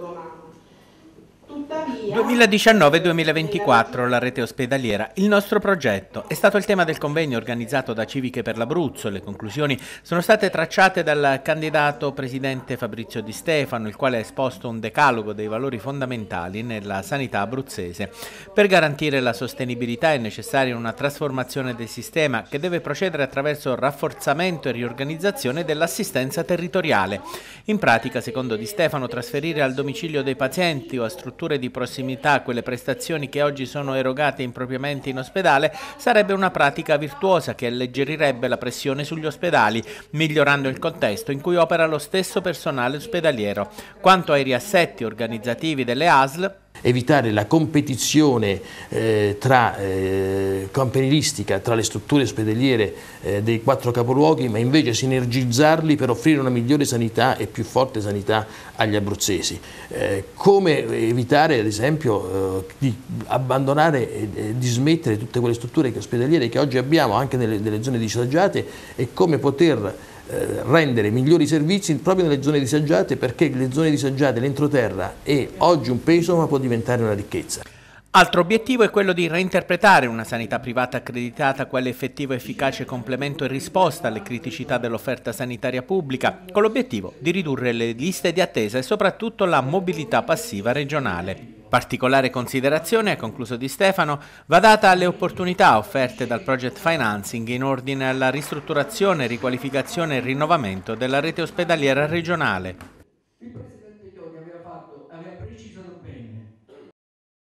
romano. Tuttavia... 2019-2024, la rete ospedaliera. Il nostro progetto è stato il tema del convegno organizzato da Civiche per l'Abruzzo. Le conclusioni sono state tracciate dal candidato presidente Fabrizio Di Stefano, il quale ha esposto un decalogo dei valori fondamentali nella sanità abruzzese. Per garantire la sostenibilità è necessaria una trasformazione del sistema che deve procedere attraverso rafforzamento e riorganizzazione dell'assistenza territoriale. In pratica, secondo Di Stefano, trasferire al domicilio dei pazienti o a strutture strutture prossimità quelle prestazioni che oggi sono erogate impropriamente in ospedale sarebbe una pratica virtuosa che alleggerirebbe la pressione sugli ospedali, migliorando il contesto in cui opera lo stesso personale ospedaliero. Quanto ai riassetti organizzativi delle ASL, evitare la competizione eh, tra, eh, campanilistica tra le strutture ospedaliere eh, dei quattro capoluoghi, ma invece sinergizzarli per offrire una migliore sanità e più forte sanità agli abruzzesi. Eh, come evitare ad esempio eh, di abbandonare e dismettere tutte quelle strutture ospedaliere che oggi abbiamo anche nelle, nelle zone disagiate e come poter rendere migliori servizi proprio nelle zone disagiate perché le zone disagiate, l'entroterra è oggi un peso ma può diventare una ricchezza. Altro obiettivo è quello di reinterpretare una sanità privata accreditata quale effettivo efficace complemento e risposta alle criticità dell'offerta sanitaria pubblica, con l'obiettivo di ridurre le liste di attesa e soprattutto la mobilità passiva regionale. Particolare considerazione, ha concluso Di Stefano, va data alle opportunità offerte dal project financing in ordine alla ristrutturazione, riqualificazione e rinnovamento della rete ospedaliera regionale. Il Presidente Ioni aveva, fatto, aveva precisato bene